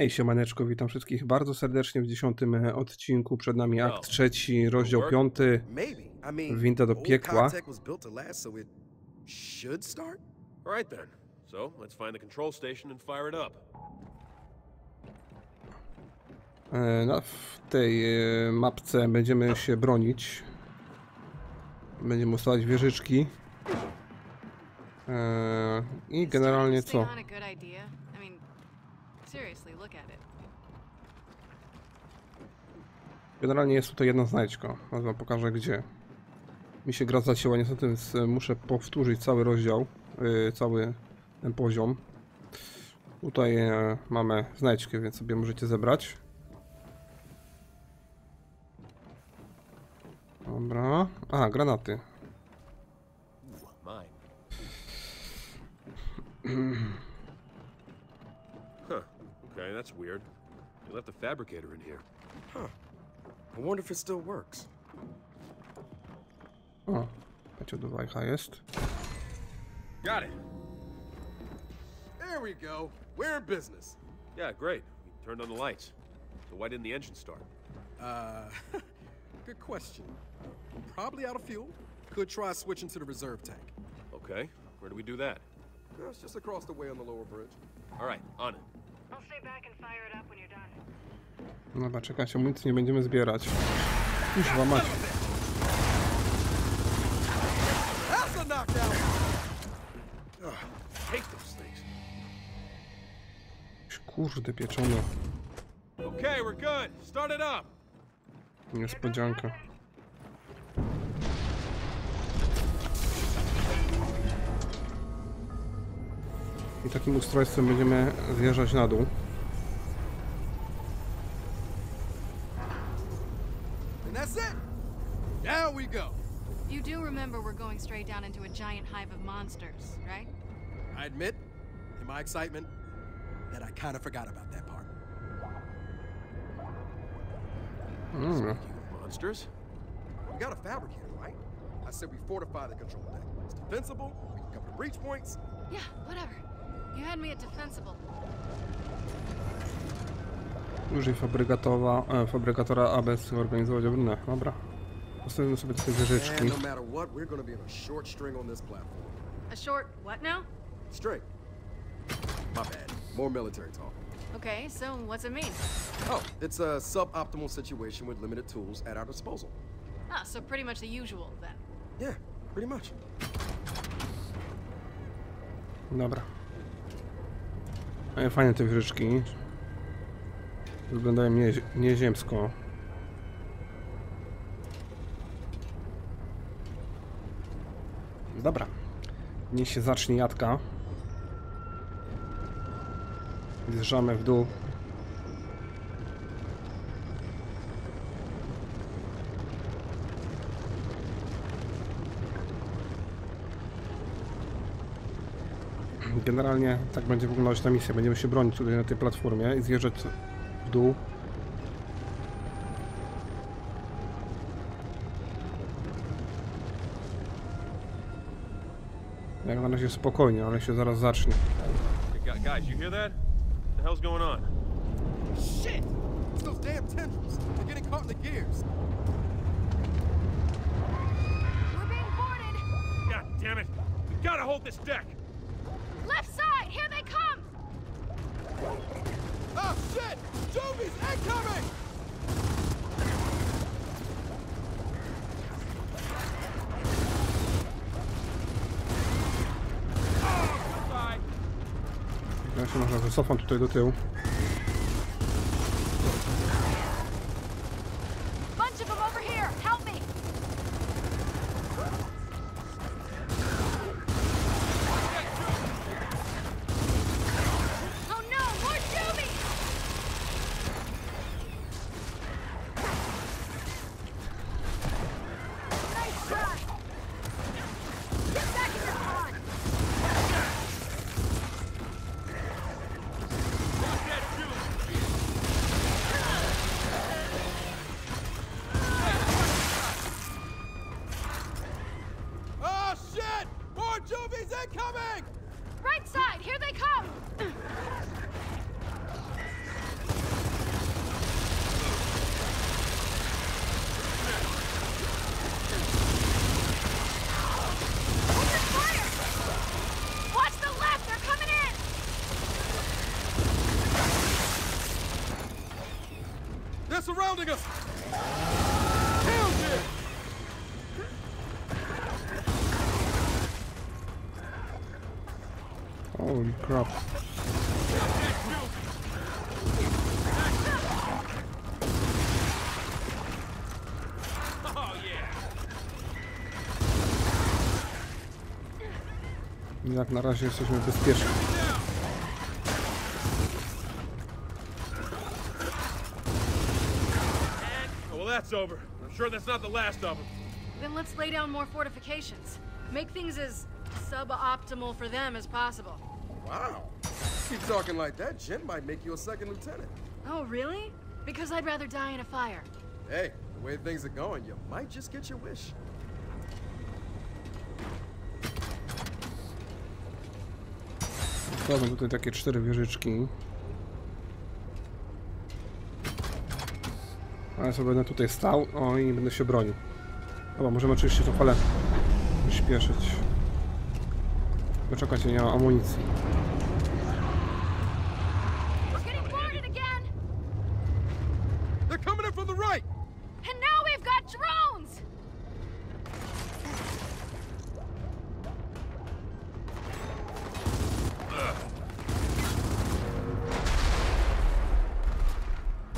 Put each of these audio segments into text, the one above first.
Hej, siemaneczko, witam wszystkich bardzo serdecznie w dziesiątym e, odcinku. Przed nami akt trzeci, rozdział piąty. Winda do piekła. E, No, w tej e, mapce będziemy się bronić. Będziemy ustawiać wieżyczki. I generalnie co? Stay on a good idea. I mean, seriously, look at it. Generalnie jest tutaj jedna znajdźka. Zaraz wam pokażę gdzie. Mi się gra zacięła niestety, więc e, muszę powtórzyć cały rozdział, e, cały ten poziom. Tutaj e, mamy znajdźkę, więc sobie możecie zebrać. Dobra. A, granaty. Mine. huh. Okay, that's weird. They left the fabricator in here. Huh. I wonder if it still works. Oh, I O, do jest. Got it. There we go. We're in business. Yeah, great. We turned on the lights. So why didn't the engine start? Uh, good question. Probably out of fuel. Could try switching to the reserve tank. Okay. Where do we do that? That's just across the way on the lower bridge. All right, on it. Dobra, czekajcie, amunicji nie będziemy zbierać. Już łamać. Kurde, pieczone. Okay, we're good. Start it up. Niespodzianka. I takim ustrojstwem będziemy zjeżdżać na dół. Giant hive of monsters, right? I admit, in my excitement, that I kind of forgot about that part. Mm. You monsters? We got a fabricator, right? I said we fortify the control deck. It's defensible. We can cover the breach points. Yeah, whatever. You had me at defensible. Użyj fabrykatowa, e, fabrykatora, aby zorganizować obronę. Dobra. Postawimy sobie te And wieżyczki. no matter what, we're going to be on a short string on this platform. A short what now? String. My bad. More military talk. Okay, so what's it mean? Oh, it's a suboptimal situation with limited tools at our disposal. Ah, so pretty much the usual then. Yeah, pretty much. Dobra. Fajne te wieżyczki. Wyglądają nie, nieziemsko. Dobra. Niech się zacznie jadka. Zjeżdżamy w dół. Generalnie tak będzie wyglądać ta misja. Będziemy się bronić tutaj na tej platformie i zjeżdżać w dół. Jak na razie spokojnie, ale się zaraz zacznie. Guys, you hear that? What the hell's going on? Shit! It's those damn tendrils. They're getting caught in the gears. We're being boarded! God damn it! We gotta hold this deck. Znaczy można wycofam tutaj do tyłu. Surrounding us! There! Holy crap. Oh. Jak na razie jesteśmy bezpieczni. That's over. I'm sure that's not the last of them. Then let's lay down more fortifications. Make things as suboptimal for them as possible. Wow. Keep talking like that, Jen might make you a second lieutenant. Oh, really? Because I'd rather die in a fire. Hey, the way things are going, you might just get your wish. Mamy tutaj takie cztery wieżyczki. A ja sobie będę tutaj stał, o i będę się bronił. Dobra, możemy oczywiście tą falę przyspieszyć. Poczekajcie, nie ma amunicji. We're getting boarded again! They're coming in from the right! And now we've got drones!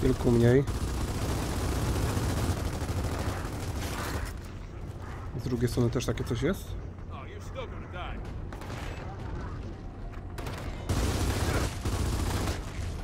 Kilku mniej. Z drugiej strony też takie coś jest.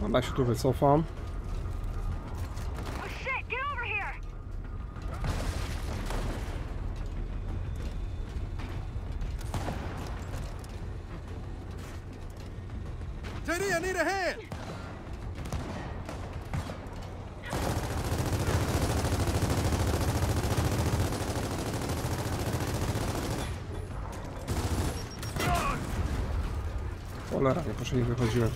Dobra, ja się tu wycofam. Oh! JD, I need a hand! Cholera, nie proszę nie wychodziłem.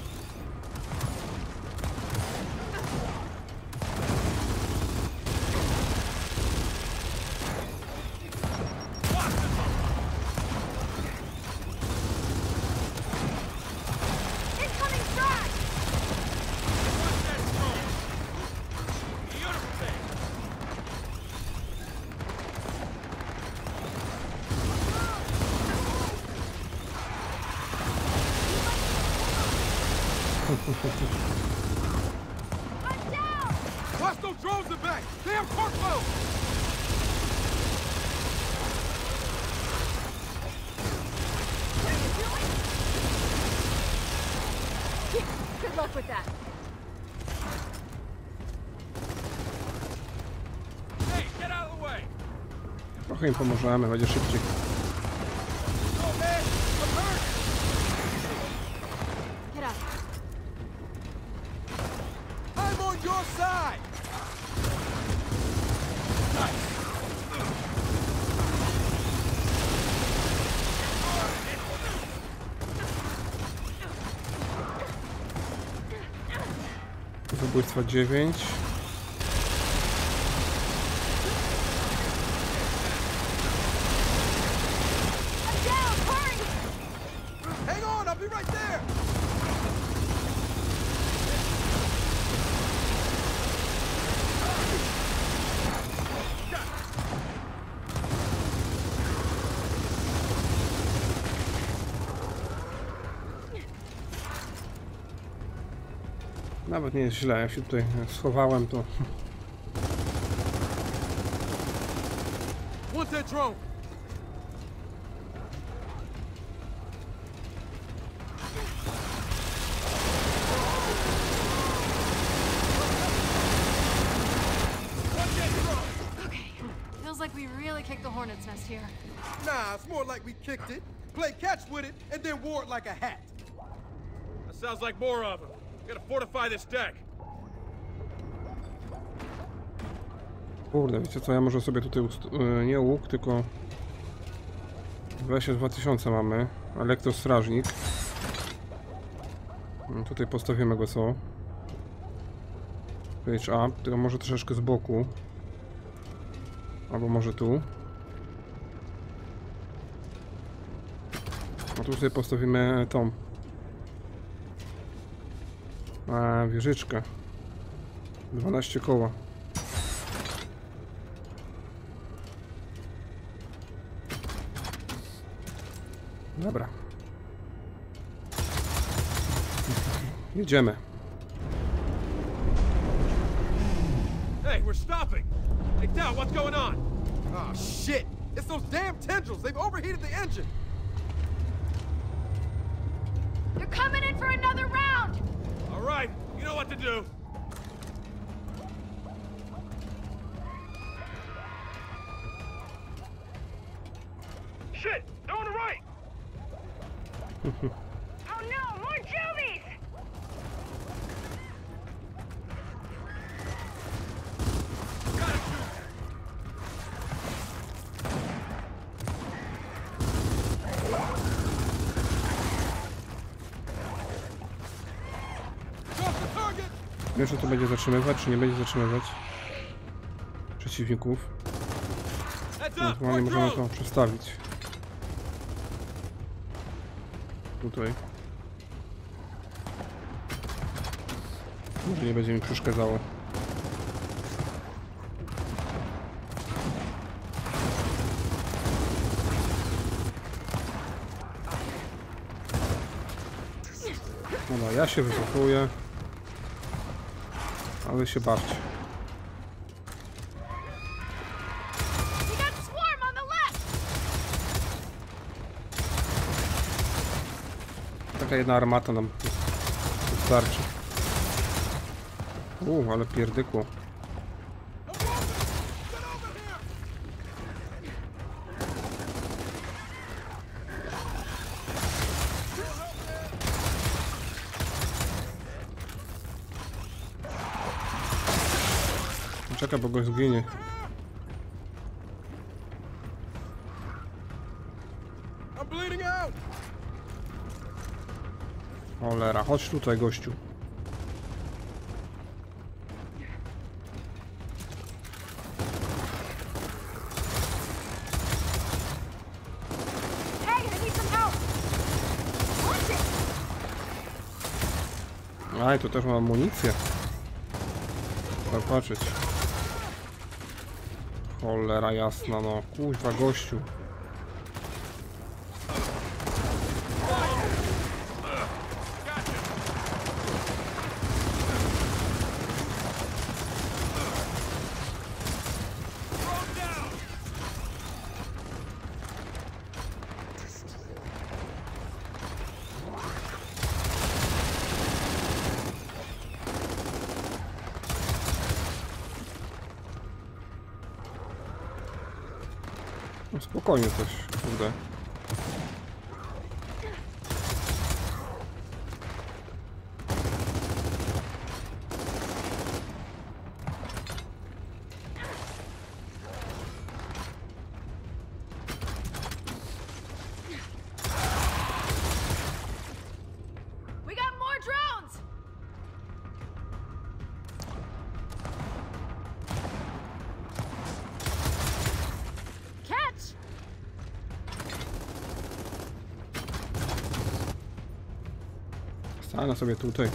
Hostile drones are back! Corpo! Are you doing? Good luck with that. Trochę im pomożemy, będzie szybciej. Oh man, I'm hurt! Get up. I'm on your side! Zabójstwa 9. Nawet nie jest źle, jak się tutaj schowałem, to Want that drone? Okay. Feels like we really kicked the hornet's nest here. Nah, it's more like we kicked it, played catch with it, and then wore it like a hat. That sounds like more of them. Gotta fortify this deck. Kurde, wiecie co, ja może sobie tutaj y, nie łuk, tylko 22 2000 mamy, elektrostrażnik. No, Tutaj postawimy go co? Page up, tylko może troszeczkę z boku. Albo może tu. A tu sobie postawimy tą a, wieżyczka. 12 koła. Dobra. Jedziemy. Hey, we're stopping. Hey, Dal, what's going on? Oh, shit. It's those damn tendrils. They've overheated the engine. They're coming in for another round. All right, you know what to do. Wiesz, że to będzie zatrzymywać, czy nie będzie zatrzymywać przeciwników. Ewentualnie możemy to przestawić. Tutaj. Może nie będzie mi przeszkadzało. Dobra, ja się wycofuję. Ale się left! Taka jedna armata nam wystarczy. U, ale pierdykło. Czekaj, bo go zginie. I'm bleeding out! Cholera, chodź tutaj, gościu. Aj, tu też mam amunicję. Trzeba patrzeć. Cholera jasna, no. Kuźwa, gościu. Драконица ж куда? Stanę sobie tutaj.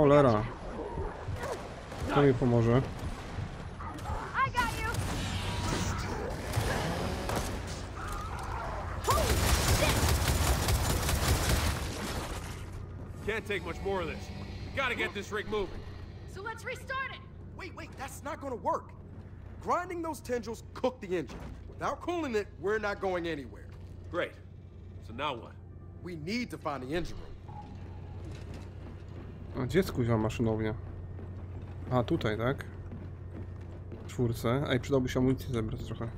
Cholera. Kto mi pomoże? I got you! Holy shit! Can't take much more of this. We gotta get this rig moving. So let's restart it! Wait, wait, that's not gonna work. Grinding those tendrils cooked the engine. Without cooling it, we're not going anywhere. Great. So now what? We need to find the engine room. A gdzie jest maszynownia? A, tutaj, tak? W Czwórce. Ej, przydałby się amunicję zebrać trochę.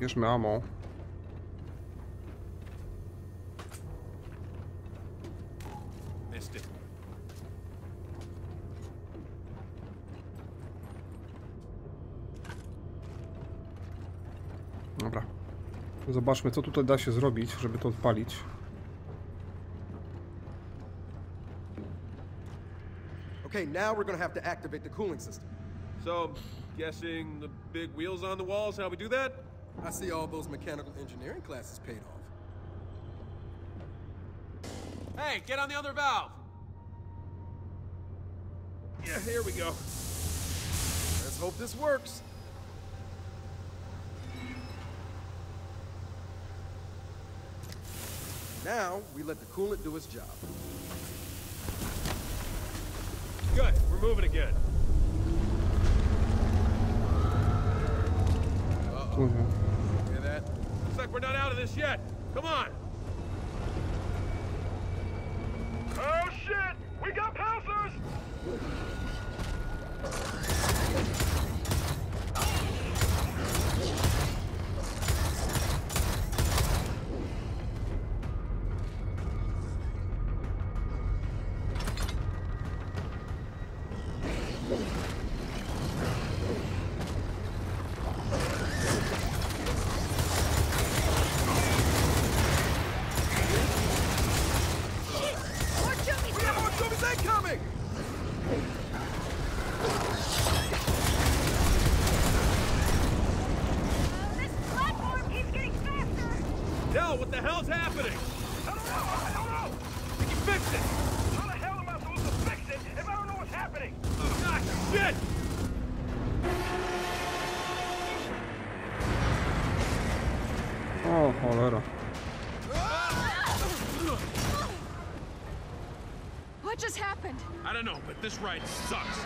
Bierzmy ammo. Zobaczmy, co tutaj da się zrobić, żeby to odpalić. Okay, now we're gonna have to activate the cooling system. So, guessing the big wheels on the walls, how we do that? I see all those mechanical engineering classes paid off. Hey, get on the other valve! Yeah, here we go. Let's hope this works. Now, we let the coolant do its job. Good, we're moving again. Mhm. Hear that? Looks like we're not out of this yet. Come on! Dell, what the hell's happening? I don't know. I don't know. We can fix it! How the hell am I supposed to fix it if I don't know what's happening? Ah, shit! O, cholera. What just happened? I don't know, but this ride sucks.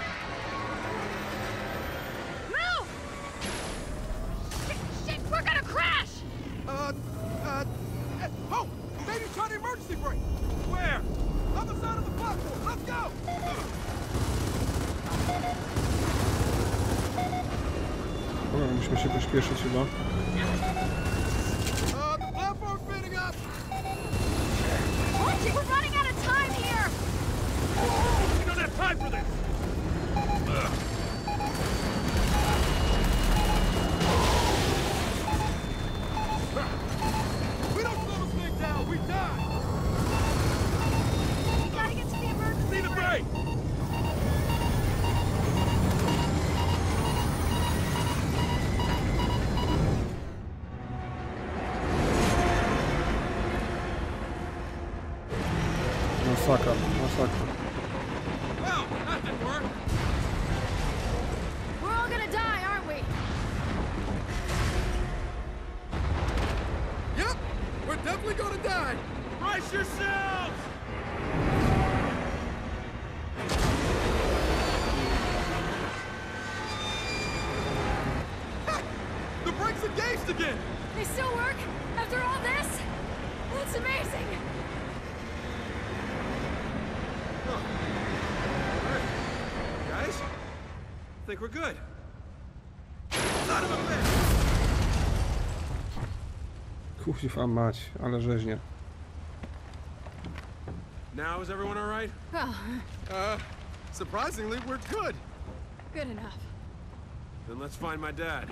Try the emergency brake! Where? Other side of the platform! Let's go! Dobra, musimy się pośpieszyć chyba. Uh, the platform's speeding up! We're running out of time here! We don't have time for this! fuck up. Think we're good. Son of a bitch! Kuźwa mać, ale rzeźnie. Now, is everyone all right? Well, Uh, surprisingly, we're good. good enough. Then let's find my dad.